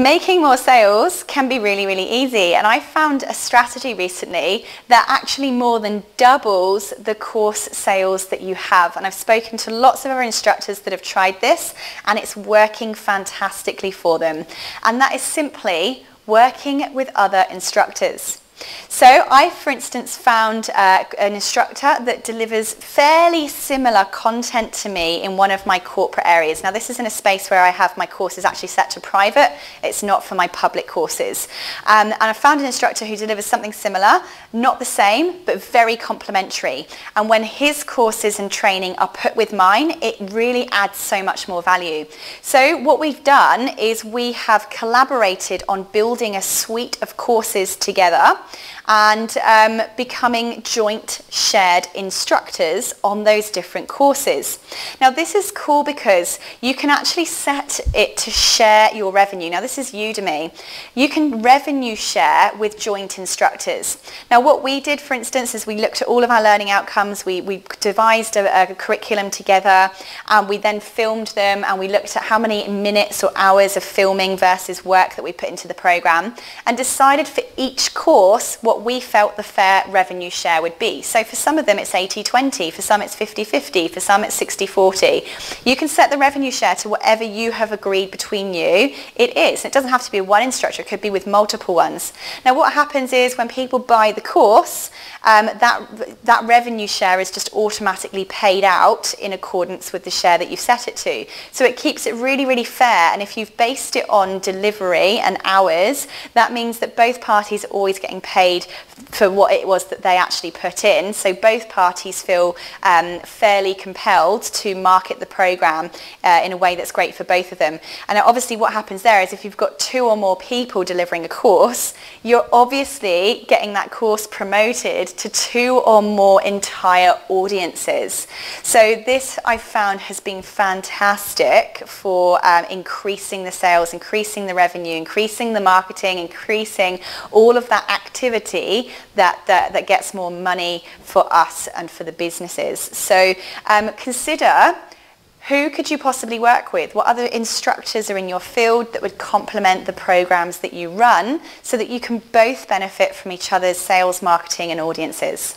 Making more sales can be really, really easy. And I found a strategy recently that actually more than doubles the course sales that you have. And I've spoken to lots of other instructors that have tried this and it's working fantastically for them. And that is simply working with other instructors. So I, for instance, found uh, an instructor that delivers fairly similar content to me in one of my corporate areas. Now, this is in a space where I have my courses actually set to private. It's not for my public courses. Um, and I found an instructor who delivers something similar, not the same, but very complementary. And when his courses and training are put with mine, it really adds so much more value. So what we've done is we have collaborated on building a suite of courses together and um, becoming joint shared instructors on those different courses. Now this is cool because you can actually set it to share your revenue. Now this is Udemy. You can revenue share with joint instructors. Now what we did for instance is we looked at all of our learning outcomes, we, we devised a, a curriculum together and we then filmed them and we looked at how many minutes or hours of filming versus work that we put into the program and decided for each course what we felt the fair revenue share would be. So for some of them it's 80-20, for some it's 50-50, for some it's 60-40. You can set the revenue share to whatever you have agreed between you. It is. It doesn't have to be one instructor, it could be with multiple ones. Now what happens is when people buy the course, um, that, that revenue share is just automatically paid out in accordance with the share that you've set it to. So it keeps it really, really fair. And if you've based it on delivery and hours, that means that both parties are always getting paid for what it was that they actually put in. So both parties feel um, fairly compelled to market the program uh, in a way that's great for both of them. And obviously what happens there is if you've got two or more people delivering a course, you're obviously getting that course promoted to two or more entire audiences. So this I found has been fantastic for um, increasing the sales, increasing the revenue, increasing the marketing, increasing all of that activity that, that, that gets more money for us and for the businesses. So um, consider who could you possibly work with? What other instructors are in your field that would complement the programs that you run so that you can both benefit from each other's sales, marketing and audiences?